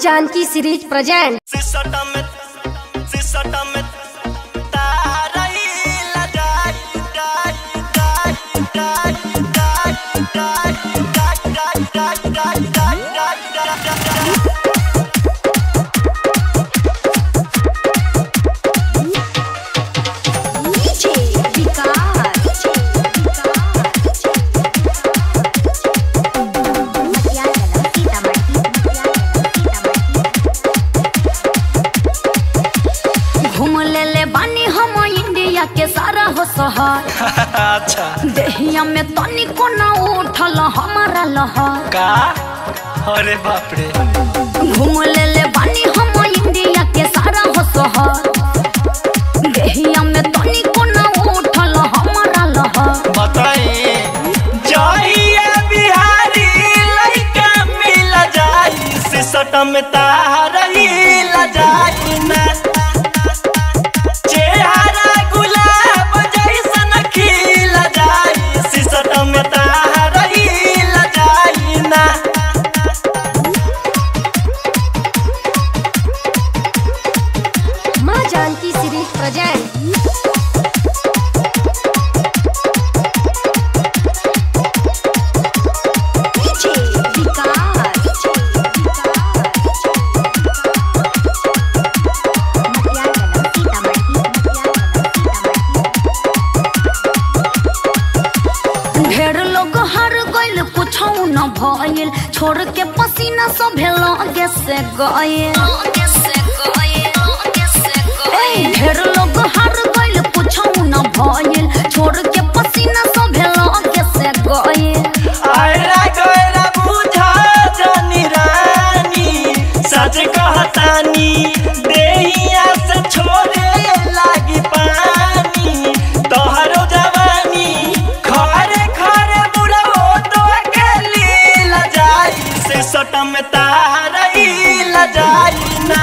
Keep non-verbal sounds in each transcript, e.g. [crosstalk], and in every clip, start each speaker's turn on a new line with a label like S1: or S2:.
S1: Janaki series present
S2: घूम ले ले बानी हम इंडिया के सारा हो शहर
S3: अच्छा।
S2: देहिया में तनी को ना उठल हमारा लहर।
S3: का? अरे बाप रे
S2: घूम ले ले बानी हम इंडिया के सारा हो शहर देहिया में तनी को ना उठल हमारा लहर।
S3: बताई जाइए बिहारी लइका मिल जाई सिसटम में तारई लगाई छौ न
S2: छोड़ के पसीना सब
S3: भेल गेसे गए गेसे गए रही लजाई ना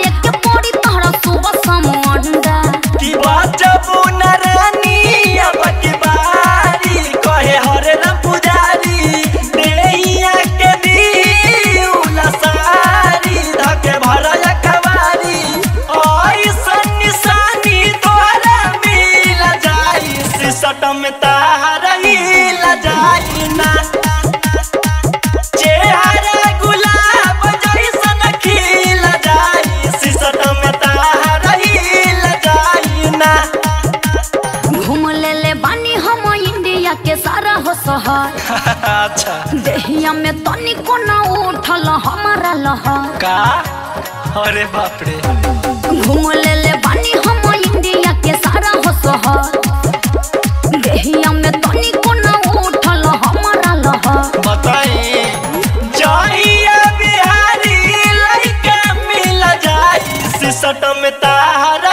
S3: [laughs] अच्छा।
S2: देहिया में तनी को ना उठल हमारा लहर।
S3: का? अरे बाप रे
S2: घूम ले ले बानी हम इंडिया के सारा हो शहर। देहिया में तनी को ना उठल हमारा लहर।
S3: बताई जाइए बिहारी लइका मिल जाई सिसटम तारा